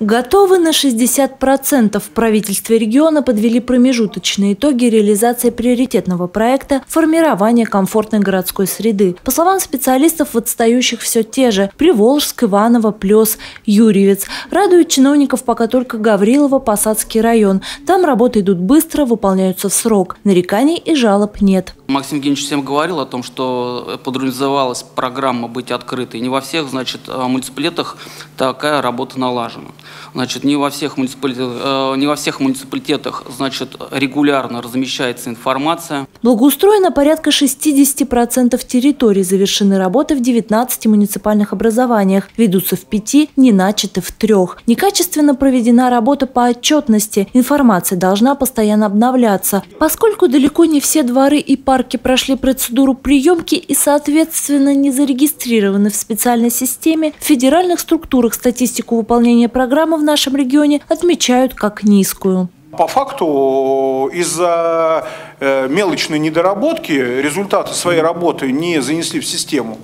Готовы на 60%. В правительстве региона подвели промежуточные итоги реализации приоритетного проекта формирования комфортной городской среды. По словам специалистов, отстающих все те же – Приволжск, Иваново, Плес, Юрьевец. Радует чиновников пока только Гаврилово, Посадский район. Там работы идут быстро, выполняются в срок. Нареканий и жалоб нет. Максим Евгеньевич всем говорил о том, что подразумевалась программа «Быть открытой». Не во всех, значит, муниципалитетах такая работа налажена. Значит, не во всех муниципалитетах, э, не во всех муниципалитетах значит, регулярно размещается информация. Благоустроено порядка 60% территорий, завершены работы в 19 муниципальных образованиях, ведутся в пяти, не начаты в трех. Некачественно проведена работа по отчетности, информация должна постоянно обновляться. Поскольку далеко не все дворы и парки прошли процедуру приемки и, соответственно, не зарегистрированы в специальной системе, в федеральных структурах статистику выполнения программы в нашем регионе отмечают как низкую. По факту из-за э, мелочной недоработки результаты своей работы не занесли в систему.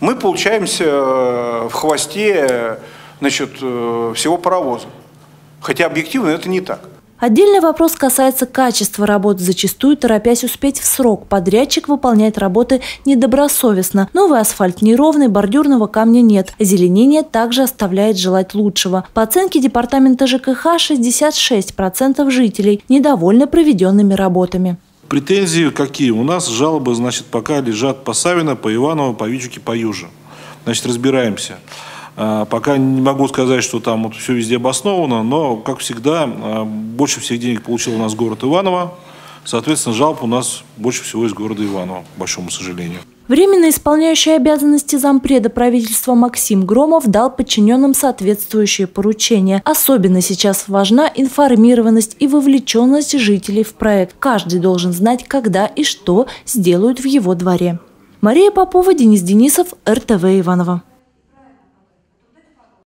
Мы получаемся э, в хвосте значит, э, всего паровоза. Хотя объективно это не так. Отдельный вопрос касается качества работы. Зачастую, торопясь успеть в срок, подрядчик выполняет работы недобросовестно. Новый асфальт неровный, бордюрного камня нет. Озеленение также оставляет желать лучшего. По оценке департамента ЖКХ, 66% жителей недовольны проведенными работами. Претензии какие? У нас жалобы, значит, пока лежат по Савино, по Иваново, по Вичуке, по Юже. Значит, разбираемся. А, пока не могу сказать, что там вот все везде обосновано, но, как всегда, а, больше всех денег получил у нас город Иваново. Соответственно, жалоб у нас больше всего из города Иваново, к большому сожалению. Временно исполняющий обязанности зампреда правительства Максим Громов дал подчиненным соответствующие поручения. Особенно сейчас важна информированность и вовлеченность жителей в проект. Каждый должен знать, когда и что сделают в его дворе. Мария Попова, Денис Денисов, РТВ Иваново.